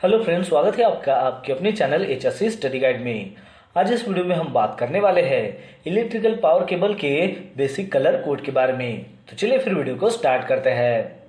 Hello friends, स्वागत है आपका, आपके अपने channel H S study guide में। आज इस वीडियो में हम बात करने वाले हैं इलेक्ट्रिकल पावर केबल के बेसिक कलर कोड के बारे में। तो चलिए फिर वीडियो को स्टार्ट करते हैं।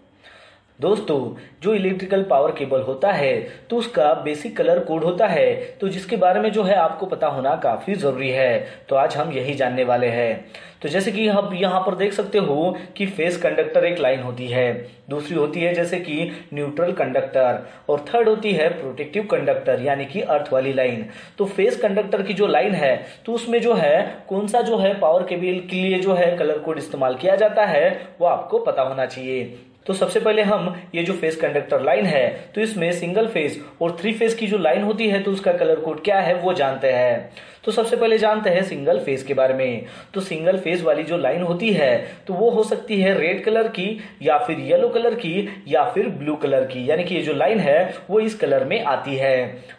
दोस्तों, जो इलेक्ट्रिकल पावर केबल होता है तो उसका बेसिक कलर कोड होता है तो जिसके बारे में जो है आपको पता होना काफ़ी ज़रूरी है। तो आज हम यही जानने वाले हैं। तो जैसे कि हम यहाँ पर देख सकते हो कि फेस कंडक्टर एक लाइन होती है, दूसरी होती है जैसे कि न्यूट्रल कंडक्टर और थर्ड होती है प्रोटेक्टिव कंडक्टर यानी कि अर्थ वाली लाइन तो फेस कंडक्टर की जो लाइन है तो उसमें जो है, कौन सा जो है पावर केबल के लिए जो है कलर कोड इस्तेमाल किया जाता है, वो आपको पता होना चाहिए। तो सबसे पहले हम ये जो फेस कंडक्टर लाइन है तो इसमें सिंगल फेस और थ्री फेस की जो लाइन होती है तो उसका कलर कोड क्या है, वो जानते हैं। तो सबसे पहले जानते हैं सिंगल फेस के बारे में। तो सिंगल फ़ेज़ वाली जो लाइन होती है तो वो हो सकती है रेड कलर की या फिर येलो कलर की या फिर ब्लू कलर की। यानी कि ये जो लाइन है, वो इस कलर में आती है।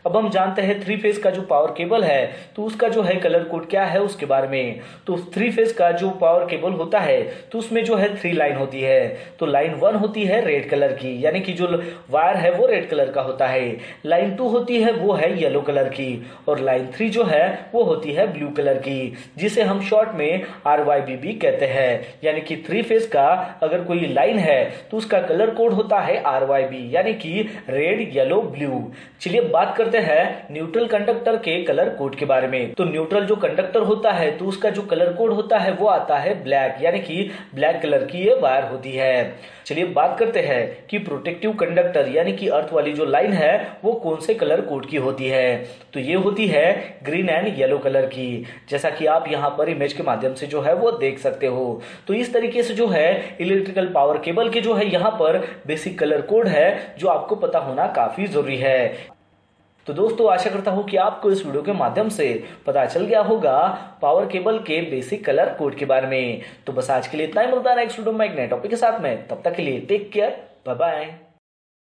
अब हम जानते हैं थ्री फेस का जो पावर केबल है तो उसका जो है कलर कोड क्या है उसके बारे में। तो थ्री फ़ेज़ का जो पावर केबल होता है तो उसमें जो है थ्री लाइन होती है। तो लाइन वन होती है रेड कलर की। यानी कि जो वायर है, वो रेड कलर का होता है। लाइन टू होती है, वो है येलो कलर की। और लाइन थ्री जो है, वो होती है ब्लू कलर की, जिसे हम शॉर्ट में आर कहते हैं। यानी कि थ्री फ़ेज़ का अगर कोई लाइन है तो उसका कलर कोड होता है आर यानी कि रेड येलो ब्लू चलिए बात करते हैं न्यूट्रल कंडक्टर के कलर कोड के बारे में। तो न्यूट्रल जो कंडक्टर होता है तो उसका जो कलर कोड होता है, वो आता है ब्लैक यानी कि ब्लैक कलर की ये वायर होती है। चलिए बात करते हैं कि प्रोटेक्टिव कंडक्टर यानी कि अर्थ वाली जो लाइन है, वो कौन से कलर कोड की होती है? तो ये होती है ग्रीन एंड येलो कलर की, जैसा कि आप यहाँ पर इमेज के माध्यम से जो है वो देख सकते हो। तो इस तरीके से जो है इलेक्ट्रिकल पावर केबल के जो है यहाँ पर बेसिक कलर कोड है, जो आपको पता होना काफ़ी ज़रूरी है। तो दोस्तों, आशा करता हूँ कि आपको इस वीडियो के माध्यम से पता चल गया होगा पावर केबल के बेसिक कलर कोड के बारे में। तो बस आज के लिए इतना ही। मिलता है नेक्स्ट वीडियो में एक नए टॉपिक के साथ में। तब तक के लिए टेक केयर बाय बाय